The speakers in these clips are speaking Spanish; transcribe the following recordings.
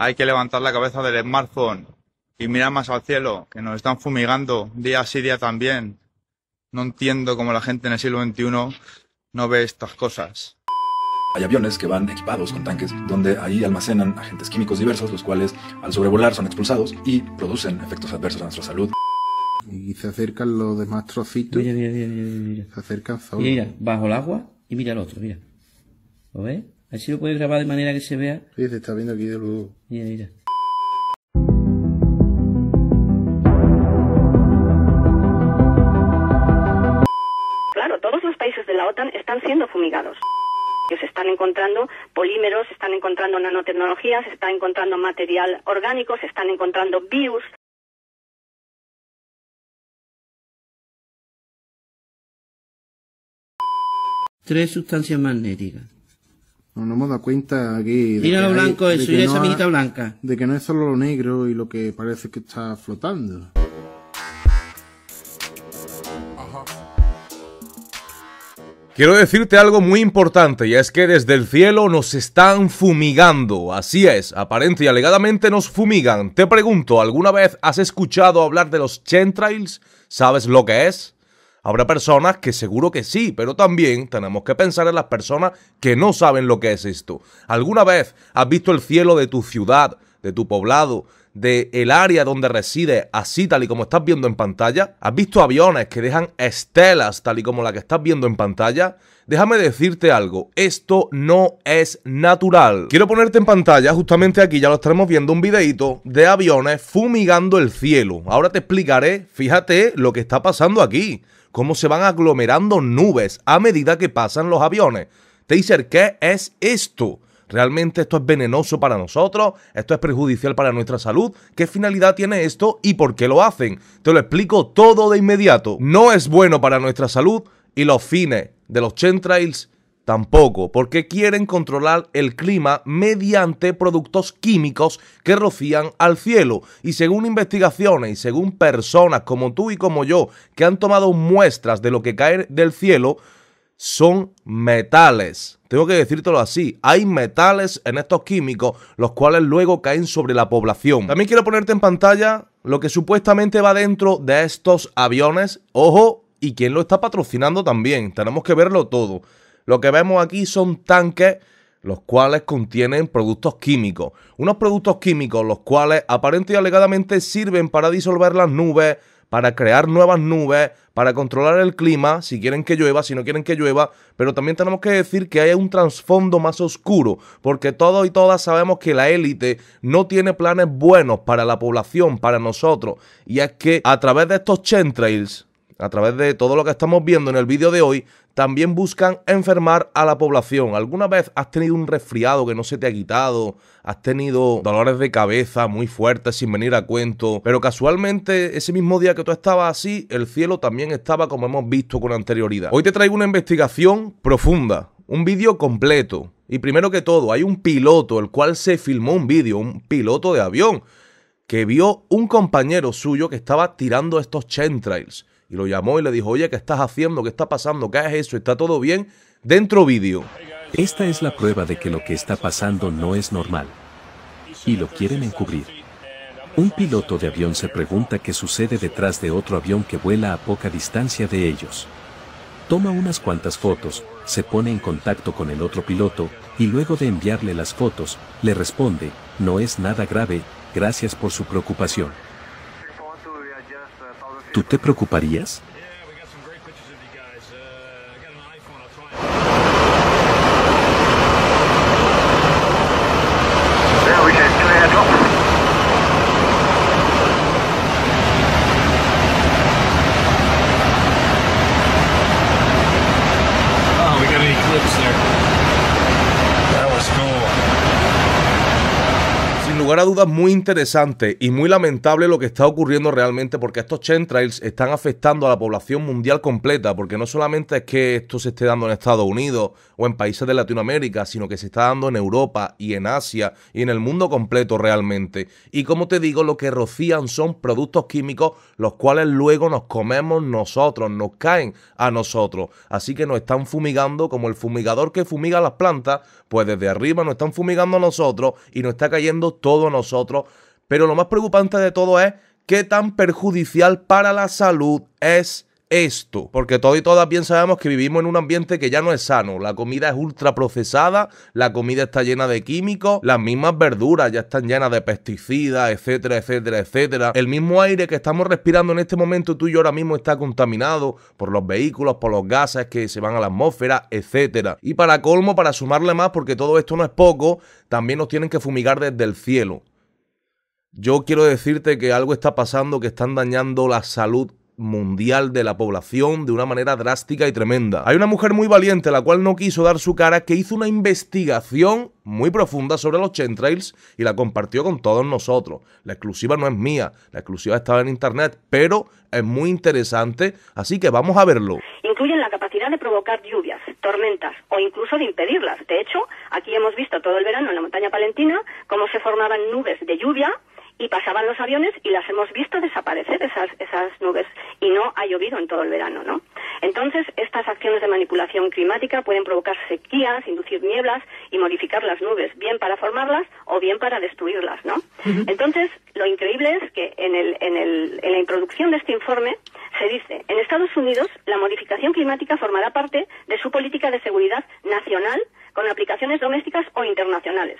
Hay que levantar la cabeza del smartphone y mirar más al cielo, que nos están fumigando día sí día también. No entiendo cómo la gente en el siglo XXI no ve estas cosas. Hay aviones que van equipados con tanques donde ahí almacenan agentes químicos diversos, los cuales al sobrevolar son expulsados y producen efectos adversos a nuestra salud. Y se acercan los demás trocitos. Mira, mira, mira, mira, mira. Se acercan solo. Mira, mira, bajo el agua y mira el otro, mira. ¿Lo ves? A ver si lo puedes grabar de manera que se vea. Sí, se está viendo aquí de luego. Mira, mira. Claro, todos los países de la OTAN están siendo fumigados. Que se están encontrando polímeros, se están encontrando nanotecnologías, se está encontrando material orgánico, se están encontrando virus. Tres sustancias magnéticas. No nos hemos dado cuenta aquí. de Mira que lo blanco eso, que mira no esa ha- minita blanca. De que no es solo lo negro y lo que parece que está flotando. Quiero decirte algo muy importante y es que desde el cielo nos están fumigando. Así es, aparente y alegadamente nos fumigan. Te pregunto, ¿alguna vez has escuchado hablar de los chemtrails? ¿Sabes lo que es? Habrá personas que seguro que sí, pero también tenemos que pensar en las personas que no saben lo que es esto. ¿Alguna vez has visto el cielo de tu ciudad, de tu poblado, de el área donde reside, así tal y como estás viendo en pantalla? ¿Has visto aviones que dejan estelas tal y como la que estás viendo en pantalla? Déjame decirte algo, esto no es natural. Quiero ponerte en pantalla, justamente aquí ya lo estaremos viendo, un videito de aviones fumigando el cielo. Ahora te explicaré, fíjate lo que está pasando aquí, cómo se van aglomerando nubes a medida que pasan los aviones. Taser, ¿qué es esto? ¿Realmente esto es venenoso para nosotros? ¿Esto es perjudicial para nuestra salud? ¿Qué finalidad tiene esto y por qué lo hacen? Te lo explico todo de inmediato. No es bueno para nuestra salud y los fines de los chemtrails tampoco, porque quieren controlar el clima mediante productos químicos que rocían al cielo. Y según investigaciones y según personas como tú y como yo que han tomado muestras de lo que cae del cielo, son metales. Tengo que decírtelo así, hay metales en estos químicos los cuales luego caen sobre la población. También quiero ponerte en pantalla lo que supuestamente va dentro de estos aviones. Ojo, y quién lo está patrocinando también. Tenemos que verlo todo. Lo que vemos aquí son tanques los cuales contienen productos químicos. Unos productos químicos los cuales aparente y alegadamente sirven para disolver las nubes, para crear nuevas nubes, para controlar el clima, si quieren que llueva, si no quieren que llueva, pero también tenemos que decir que hay un trasfondo más oscuro, porque todos y todas sabemos que la élite no tiene planes buenos para la población, para nosotros, y es que a través de estos chemtrails, a través de todo lo que estamos viendo en el vídeo de hoy, también buscan enfermar a la población. ¿Alguna vez has tenido un resfriado que no se te ha quitado? ¿Has tenido dolores de cabeza muy fuertes sin venir a cuento? Pero casualmente ese mismo día que tú estabas así, el cielo también estaba como hemos visto con anterioridad. Hoy te traigo una investigación profunda, un vídeo completo. Y primero que todo, hay un piloto, el cual se filmó un vídeo, un piloto de avión, que vio un compañero suyo que estaba tirando estos chemtrails y lo llamó y le dijo, oye, ¿qué estás haciendo? ¿Qué está pasando? ¿Qué es eso? ¿Está todo bien? Dentro vídeo. Esta es la prueba de que lo que está pasando no es normal. Y lo quieren encubrir. Un piloto de avión se pregunta qué sucede detrás de otro avión que vuela a poca distancia de ellos. Toma unas cuantas fotos, se pone en contacto con el otro piloto, y luego de enviarle las fotos, le responde, no es nada grave, gracias por su preocupación. ¿Tú te preocuparías? A dudas, muy interesante y muy lamentable lo que está ocurriendo realmente porque estos chemtrails están afectando a la población mundial completa, porque no solamente es que esto se esté dando en Estados Unidos o en países de Latinoamérica, sino que se está dando en Europa y en Asia y en el mundo completo realmente. Y como te digo, lo que rocían son productos químicos los cuales luego nos comemos nosotros, nos caen a nosotros. Así que nos están fumigando como el fumigador que fumiga las plantas, pues desde arriba nos están fumigando a nosotros y nos está cayendo todo todos nosotros, pero lo más preocupante de todo es qué tan perjudicial para la salud es esto, porque todos y todas bien sabemos que vivimos en un ambiente que ya no es sano, la comida es ultra procesada, la comida está llena de químicos, las mismas verduras ya están llenas de pesticidas, etcétera, etcétera, etcétera. El mismo aire que estamos respirando en este momento tú y yo ahora mismo está contaminado por los vehículos, por los gases que se van a la atmósfera, etcétera. Y para colmo, para sumarle más, porque todo esto no es poco, también nos tienen que fumigar desde el cielo. Yo quiero decirte que algo está pasando que están dañando la salud mundial de la población de una manera drástica y tremenda. Hay una mujer muy valiente, la cual no quiso dar su cara, que hizo una investigación muy profunda sobre los chemtrails y la compartió con todos nosotros. La exclusiva no es mía, la exclusiva estaba en internet, pero es muy interesante, así que vamos a verlo. Incluyen la capacidad de provocar lluvias, tormentas o incluso de impedirlas. De hecho, aquí hemos visto todo el verano en la montaña palentina cómo se formaban nubes de lluvia y pasaban los aviones y las hemos visto desaparecer esas, esas nubes y no ha llovido en todo el verano, ¿no? Entonces, estas acciones de manipulación climática pueden provocar sequías, inducir nieblas y modificar las nubes, bien para formarlas o bien para destruirlas, ¿no? Entonces, lo increíble es que en, el, en, el, en la introducción de este informe se dice, en Estados Unidos la modificación climática formará parte de su política de seguridad nacional con aplicaciones domésticas o internacionales.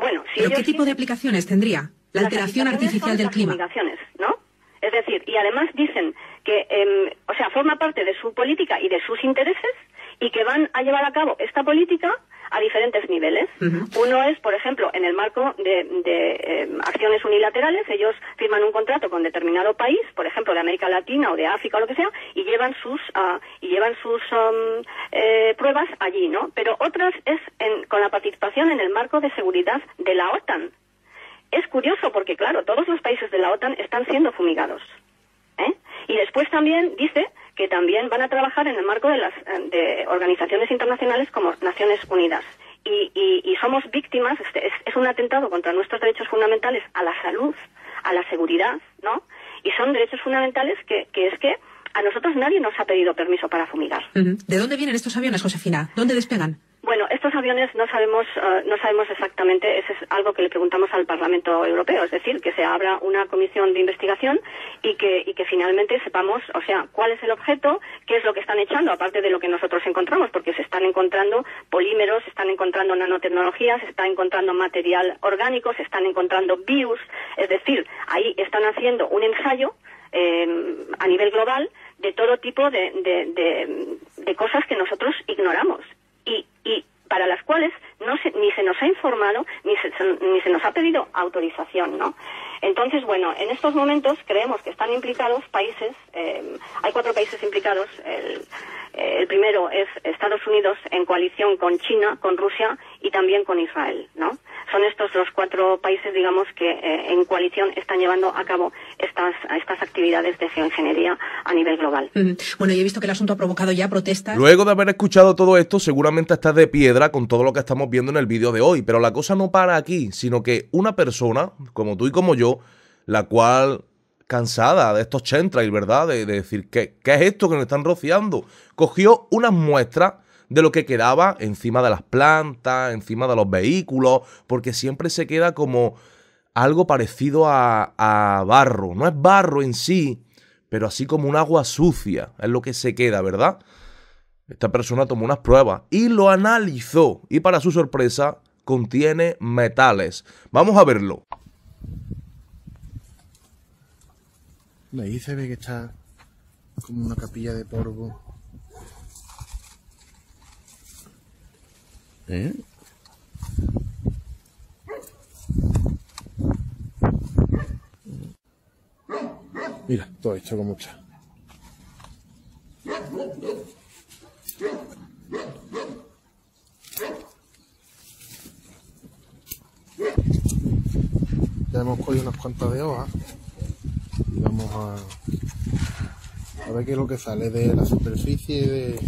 ¿Eh? Bueno, si ¿Pero qué tipo de aplicaciones tendría? La alteración artificial del las clima. ¿no? Es decir, y además dicen que, em, o sea, forma parte de su política y de sus intereses y que van a llevar a cabo esta política a diferentes niveles. Uno es, por ejemplo, en el marco de, de, em, acciones unilaterales, ellos firman un contrato con determinado país, por ejemplo, de América Latina o de África o lo que sea, y llevan sus ah, y llevan sus am, eh, pruebas allí, ¿no? Pero otras es en- con la participación en el marco de seguridad de la OTAN. Es curioso porque, claro, todos los países de la OTAN están siendo fumigados. ¿eh? Y después también dice que también van a trabajar en el marco de las de organizaciones internacionales como Naciones Unidas. Y, somos víctimas, este, es, es un atentado contra nuestros derechos fundamentales a la salud, a la seguridad, ¿no? Y son derechos fundamentales que, que es que a nosotros nadie nos ha pedido permiso para fumigar. ¿De dónde vienen estos aviones, Josefina? ¿Dónde despegan? Estos aviones no sabemos, eh, no sabemos exactamente, eso es algo que le preguntamos al Parlamento Europeo, es decir, que se abra una comisión de investigación y que, finalmente sepamos, o sea, cuál es el objeto, qué es lo que están echando, aparte de lo que nosotros encontramos, porque se están encontrando polímeros, se están encontrando nanotecnologías, se está encontrando material orgánico, se están encontrando virus, es decir, ahí están haciendo un ensayo eh, a nivel global de todo tipo de- de cosas que nosotros ignoramos. Y, y para las cuales no se, ni se nos ha informado ni se, ni se nos ha pedido autorización, ¿no? Entonces, bueno, en estos momentos creemos que están implicados países, eh, hay cuatro países implicados. El, el primero es Estados Unidos en coalición con China, con Rusia y también con Israel, ¿no? Son estos los cuatro países, digamos, que eh, en coalición están llevando a cabo estas, estas actividades de geoingeniería a nivel global. Bueno, yo he visto que el asunto ha provocado ya protestas. Luego de haber escuchado todo esto, seguramente estás de piedra con todo lo que estamos viendo en el vídeo de hoy, pero la cosa no para aquí, sino que una persona, como tú y como yo, la cual cansada de estos chemtrails, ¿verdad? De, de decir, ¿qué, ¿qué es esto que nos están rociando? Cogió unas muestras de lo que quedaba encima de las plantas, encima de los vehículos, porque siempre se queda como algo parecido a, a barro. No es barro en sí, pero así como un agua sucia, es lo que se queda, ¿verdad? Esta persona tomó unas pruebas y lo analizó y para su sorpresa contiene metales. Vamos a verlo. Ahí se ve que está como una capilla de polvo. ¿Eh? Mira, todo hecho con mucha. Ya hemos cogido unas cuantas de hojas vamos a, a ver qué es lo que sale de la superficie de,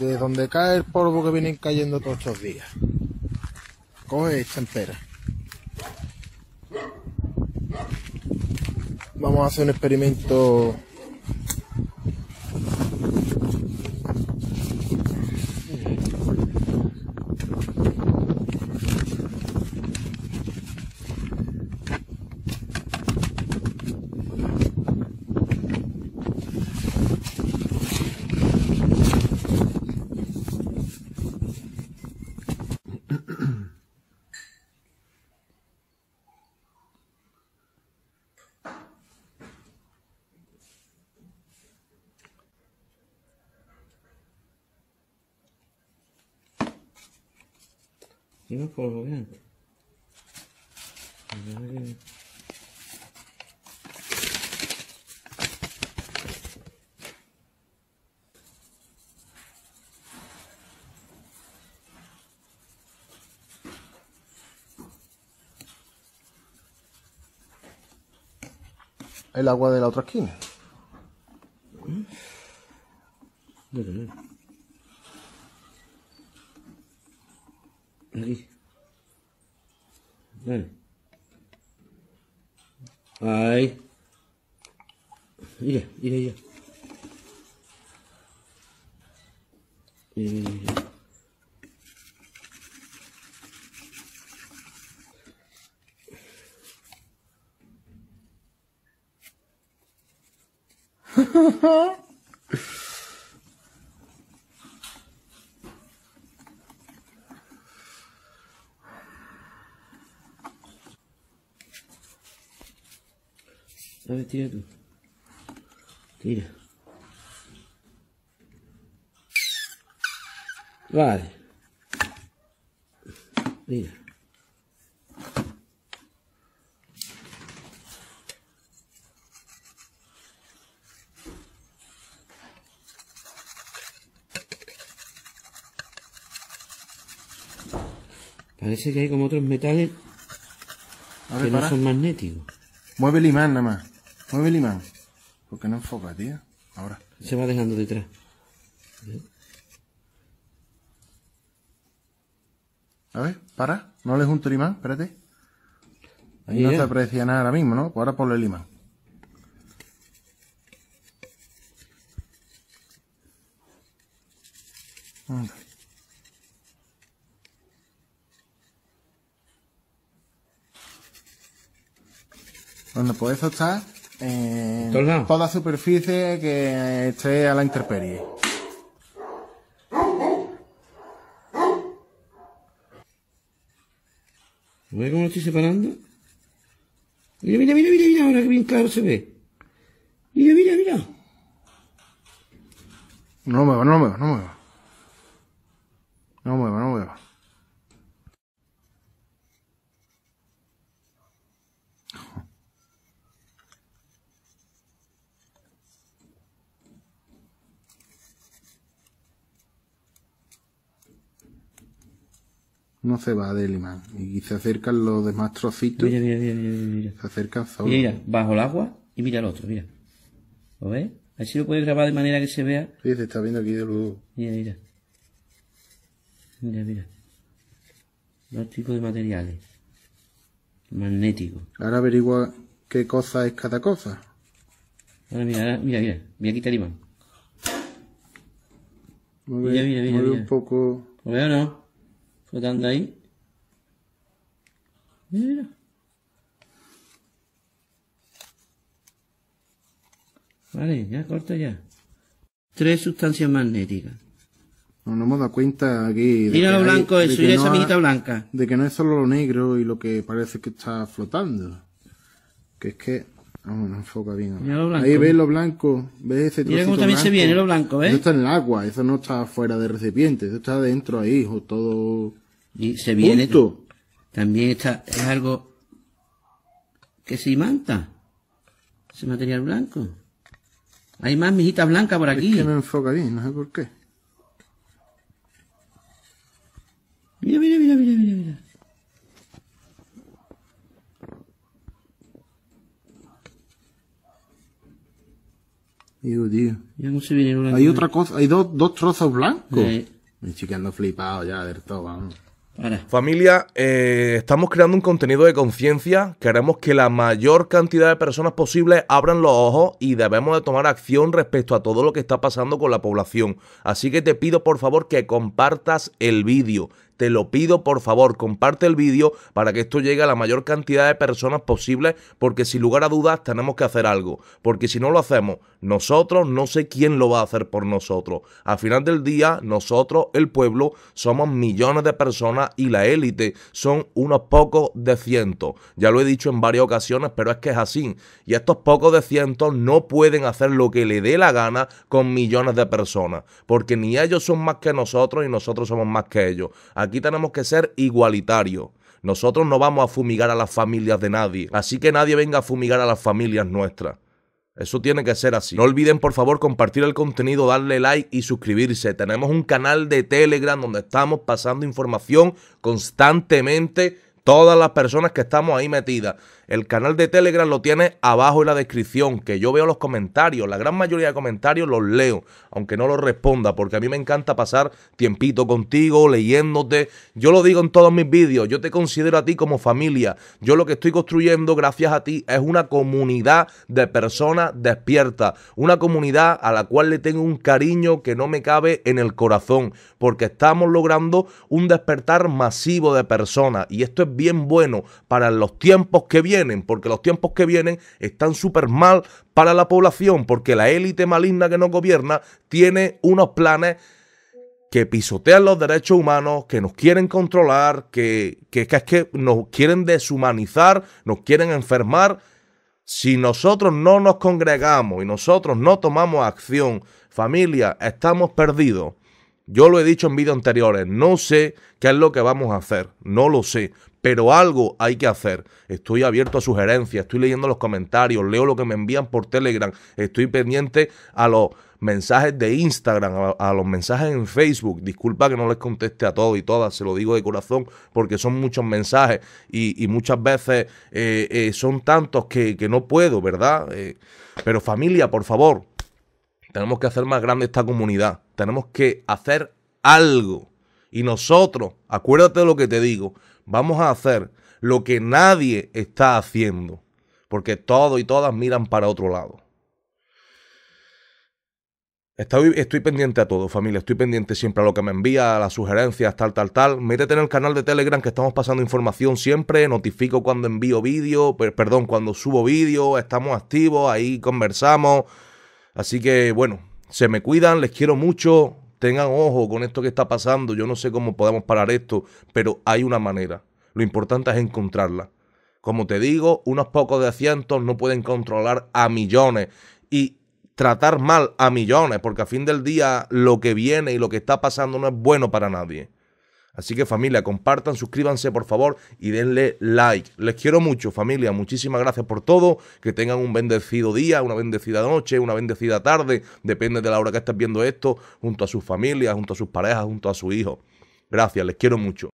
de donde cae el polvo que vienen cayendo todos estos días. Coge esta entera. Vamos a hacer un experimento. Vean. El agua de la otra esquina. Dale. Ahí. Mira, mira, mira. Mira, mira, mira. A tira tú. Tira. Vale. Mira. Parece que hay como otros metales que no son magnéticos. Mueve el imán nada más. Mueve el imán. Porque no enfoca, tío. Ahora. Se va dejando detrás. A ver, para. No le junto el imán, espérate. Ahí no ya. se aprecia nada ahora mismo, ¿no? Pues ahora ponle el imán. Anda. Bueno, pues eso está en toda superficie que esté a la intemperie. ¿Ves cómo lo estoy separando? Mira, mira, mira, mira, mira, ahora que bien claro se ve. Mira, mira, mira. No lo mueva, no lo mueva, no lo mueva. No lo mueva, no lo mueva. No se va del imán. Y se acercan los demás trocitos. Mira, mira, mira, mira, mira. Se acercan solo. Mira, mira, bajo el agua y mira el otro, mira. ¿Lo ves? Así lo puedes grabar de manera que se vea. Sí, se está viendo aquí de luz. Mira, mira. Mira, mira. Dos tipos de materiales. Magnéticos. Ahora averigua qué cosa es cada cosa. Ahora mira, ahora, mira, mira. Mira, quita el imán. Mueve, Mira, mira, mira, mueve mira. un poco. ¿Lo veo o no? Flotando ahí. Mira. Vale, ya corta ya. Tres sustancias magnéticas. No nos hemos dado cuenta aquí. de Mira lo blanco de eso, no esa minita blanca. De que no es solo lo negro y lo que parece que está flotando. Que es que. Vamos, no enfoca bien. Mira lo blanco. Ahí ves lo blanco. ¿Ves ese Mira cómo también se viene lo blanco, ¿ves? Eso está en el agua, eso no está fuera del recipiente, eso está dentro ahí, hijo, todo. Y se viene. Punto. También está, es algo que se imanta. Ese material blanco. Hay más mijitas blancas por aquí. Es que no enfoca bien, no sé por qué. Mira, mira, mira, mira, mira, mira. Digo, tío. Hay otra cosa, hay dos, dos trozos blancos. Eh, Me estoy quedando flipado ya del todo, vamos. Familia, eh, estamos creando un contenido de conciencia. Queremos que la mayor cantidad de personas posible abran los ojos y debemos de tomar acción respecto a todo lo que está pasando con la población. Así que te pido por favor que compartas el vídeo. Te lo pido por favor, comparte el vídeo para que esto llegue a la mayor cantidad de personas posible, porque sin lugar a dudas tenemos que hacer algo. Porque si no lo hacemos nosotros, no sé quién lo va a hacer por nosotros. Al final del día, nosotros, el pueblo, somos millones de personas y la élite son unos pocos de cientos. Ya lo he dicho en varias ocasiones, pero es que es así. Y estos pocos de cientos no pueden hacer lo que le dé la gana con millones de personas, porque ni ellos son más que nosotros y nosotros somos más que ellos. Aquí tenemos que ser igualitarios. Nosotros no vamos a fumigar a las familias de nadie. Así que nadie venga a fumigar a las familias nuestras. Eso tiene que ser así. No olviden, por favor, compartir el contenido, darle like y suscribirse. Tenemos un canal de Telegram donde estamos pasando información constantemente. Todas las personas que estamos ahí metidas. El canal de Telegram lo tiene abajo en la descripción, que yo veo los comentarios. La gran mayoría de comentarios los leo, aunque no los responda, porque a mí me encanta pasar tiempito contigo, leyéndote. Yo lo digo en todos mis vídeos, yo te considero a ti como familia. Yo lo que estoy construyendo gracias a ti es una comunidad de personas despiertas, una comunidad a la cual le tengo un cariño que no me cabe en el corazón, porque estamos logrando un despertar masivo de personas y esto es bien bueno para los tiempos que vienen porque los tiempos que vienen están súper mal para la población, porque la élite maligna que nos gobierna tiene unos planes que pisotean los derechos humanos, que nos quieren controlar, que, que, es que nos quieren deshumanizar, nos quieren enfermar. Si nosotros no nos congregamos y nosotros no tomamos acción, familia, estamos perdidos. Yo lo he dicho en vídeos anteriores, no sé qué es lo que vamos a hacer, no lo sé, pero algo hay que hacer. Estoy abierto a sugerencias, estoy leyendo los comentarios, leo lo que me envían por Telegram, estoy pendiente a los mensajes de Instagram, a, los mensajes en Facebook. Disculpa que no les conteste a todos y todas, se lo digo de corazón, porque son muchos mensajes y, muchas veces eh, eh, son tantos que, no puedo, ¿verdad? Eh, pero familia, por favor, tenemos que hacer más grande esta comunidad. Tenemos que hacer algo. Y nosotros, acuérdate de lo que te digo, vamos a hacer lo que nadie está haciendo. Porque todos y todas miran para otro lado. Estoy, estoy, pendiente a todo, familia. Estoy pendiente siempre a lo que me envía, a las sugerencias, tal, tal, tal. Métete en el canal de Telegram que estamos pasando información siempre. Notifico cuando envío vídeo, perdón, cuando subo vídeo. Estamos activos, ahí conversamos. Así que bueno, se me cuidan, les quiero mucho, tengan ojo con esto que está pasando, yo no sé cómo podemos parar esto, pero hay una manera. Lo importante es encontrarla. Como te digo, unos pocos de cientos no pueden controlar a millones y tratar mal a millones, porque a fin del día lo que viene y lo que está pasando no es bueno para nadie. Así que familia, compartan, suscríbanse por favor y denle like. Les quiero mucho familia, muchísimas gracias por todo. Que tengan un bendecido día, una bendecida noche, una bendecida tarde, depende de la hora que estés viendo esto, junto a sus familias, junto a sus parejas, junto a su hijo. Gracias, les quiero mucho.